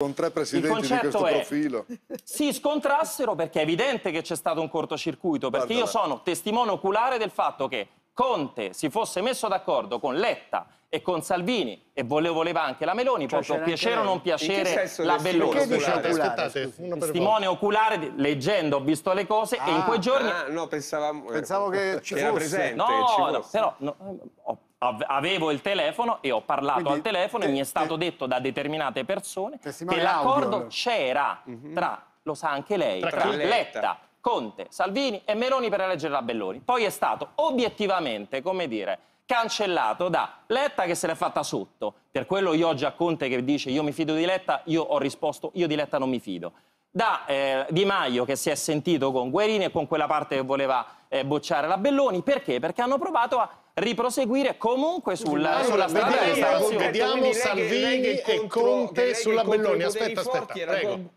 Con tre presidenti di concetto questo è- profilo. si scontrassero perché è evidente che c'è stato un cortocircuito, perché io Guardala. sono testimone oculare del fatto che Conte si fosse messo d'accordo con Letta e con Salvini e vole- voleva anche la Meloni, poi può piacere o non piacere la Belloni. Testimone oculare, di- leggendo, ho visto le cose e in quei giorni... Ah, no, pensavamo... Pensavo che ci era fosse. presente, No, ci no, fosse. però no, ho- avevo il telefono e ho parlato Quindi al telefono e te- mi è stato te- detto da determinate persone che l'accordo audio. c'era Mhm. tra, lo sa anche lei, Tra tra? Letta, Conte, Salvini e Meloni per eleggere la Belloni. Poi è stato obiettivamente, come dire, cancellato da Letta che se l'è fatta sotto. Per quello io oggi a Conte che dice io mi fido di Letta, io ho risposto io di Letta non mi fido. Da eh, Di Maio che si è sentito con Guerini e con quella parte che voleva eh, bocciare la Belloni. Perché? Perché hanno provato a riproseguire comunque sulla, sulla strada vediamo, Salvini e Conte sulla Belloni. Aspetta, aspetta, prego.